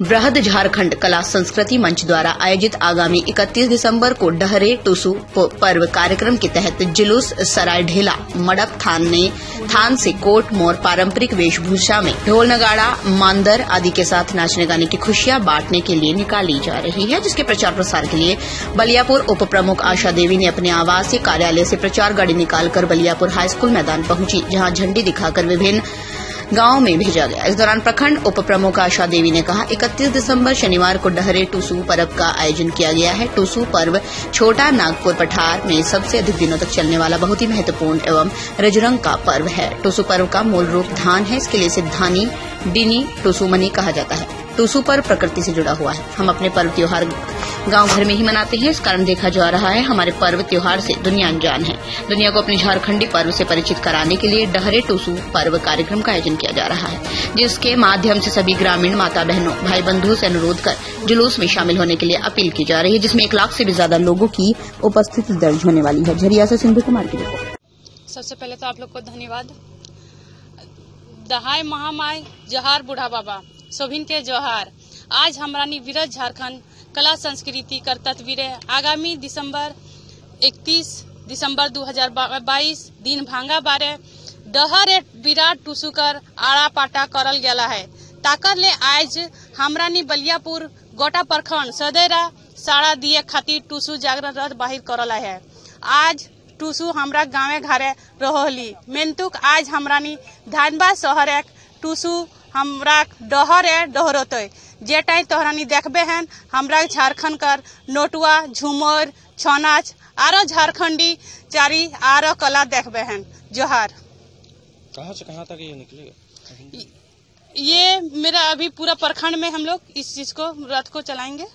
बृहद झारखंड कला संस्कृति मंच द्वारा आयोजित आगामी 31 दिसंबर को डहरे टुसु पर्व कार्यक्रम के तहत जुलूस सराय ढेला मडक थान ने थान से कोट मोर पारंपरिक वेशभूषा में ढोल नगाड़ा, मांदर आदि के साथ नाचने गाने की खुशियाँ बांटने के लिए निकाली जा रही है, जिसके प्रचार प्रसार के लिए बलियापुर उप प्रमुख आशा देवी ने अपने आवासीय कार्यालय से प्रचार गाड़ी निकालकर बलियापुर हाईस्कूल मैदान पहुँची, जहाँ झंडी दिखाकर विभिन्न गाँव में भेजा गया। इस दौरान प्रखंड उप प्रमुख आशा देवी ने कहा 31 दिसंबर शनिवार को डहरे टूसू पर्व का आयोजन किया गया है। टूसू पर्व छोटा नागपुर पठार में सबसे अधिक दिनों तक चलने वाला बहुत ही महत्वपूर्ण एवं रजरंग का पर्व है। टूसू पर्व का मूल रूप धान है। इसके लिए इसे धानी, डिनी टूसुमनी कहा जाता है। टूसू पर्व प्रकृति से जुड़ा हुआ है। हम अपने पर्व त्योहार गाँव भर में ही मनाते हैं। इस कारण देखा जा रहा है, हमारे पर्व त्योहार से दुनिया अनजान है। दुनिया को अपने झारखंडी पर्व से परिचित कराने के लिए डहरे टूसू पर्व कार्यक्रम का आयोजन किया जा रहा है, जिसके माध्यम से सभी ग्रामीण माता बहनों भाई बंधुओं से अनुरोध कर जुलूस में शामिल होने के लिए अपील की जा रही है, जिसमें एक लाख से भी ज़्यादा लोगों की उपस्थिति दर्ज होने वाली है। झरिया से सिंधु कुमार की रिपोर्ट। सबसे पहले तो आप लोग को धन्यवाद। दहाय महामाय जोहार बूढ़ा बाबा, सोभिन के जोहार। आज हमारानी विरज झारखंड कला संस्कृति कर तस्वीर आगामी दिसंबर 31 दिसंबर 2022 दिन भांगा बारे डहर एक विराट टुसुकर आड़ा पाटा करल गया है। ताकर ले आज हमरानी बलियापुर गोटा प्रखंड सदैरा साड़ा दिए खातिर टुसु जागरण रथ बाहर करल है। आज टुसु हमरा गाँवे घरे रहोली। मेंतुक आज हमरानी धानबाद शहर एक टुसु हमरा डहर है डहरत। जे टाइम तोहरानी देखबे हैं हमरा झारखंड कर नोटुआ झूमर छनाच आरो झारखंडी चारी आरो कला देखबे हैं जोहार। कहाँ से कहाँ तक ये निकलेगा? ये मेरा अभी पूरा प्रखंड में हम लोग इस चीज़ को रथ को चलाएँगे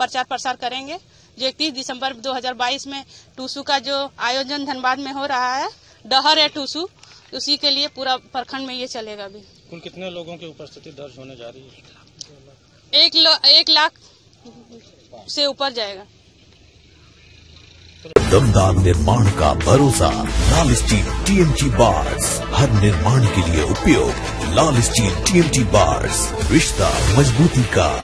प्रचार प्रसार करेंगे। जो इकतीस दिसंबर 2022 में टूसू का जो आयोजन धनबाद में हो रहा है डहर है टूसू उसी के लिए पूरा प्रखंड में ये चलेगा अभी। कुल कितने लोगों की उपस्थिति दर्ज होने जा रही है? एक एक लाख से ऊपर जाएगा। दमदार निर्माण का भरोसा, लाल स्टील टीएमटी बार्स। हर निर्माण के लिए उपयोग, लाल स्टील टीएमटी बार्स। रिश्ता मजबूती का।